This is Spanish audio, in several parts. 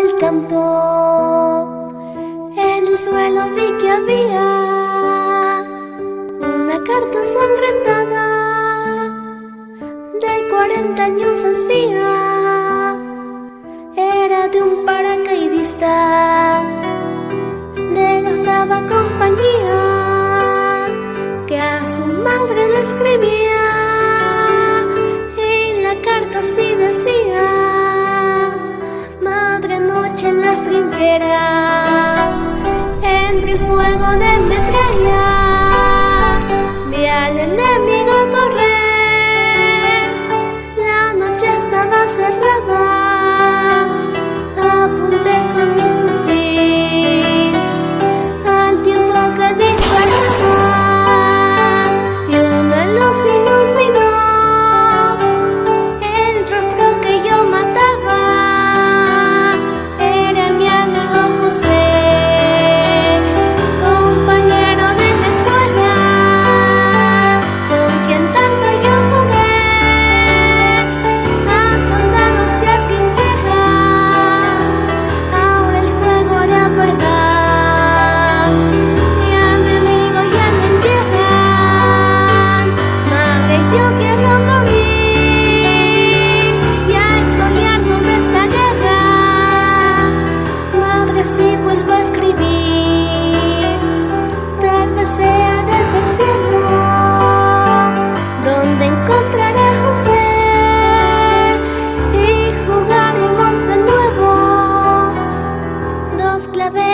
el campo. En el suelo vi que había una carta ensangrentada de 40 años hacía. Era de un paracaidista de la octava compañía que a su madre le escribía noche en las trincheras entre el fuego de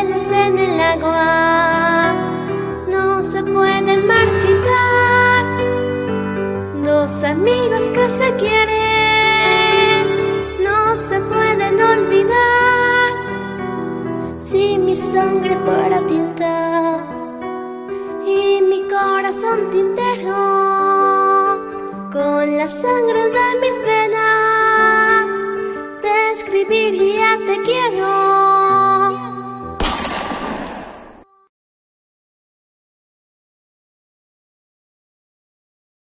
en el agua. No se pueden marchitar dos amigos que se quieren. No se pueden olvidar si mi sangre fuera tinta y mi corazón tintero con la sangre de mis venas. Te escribiría te quiero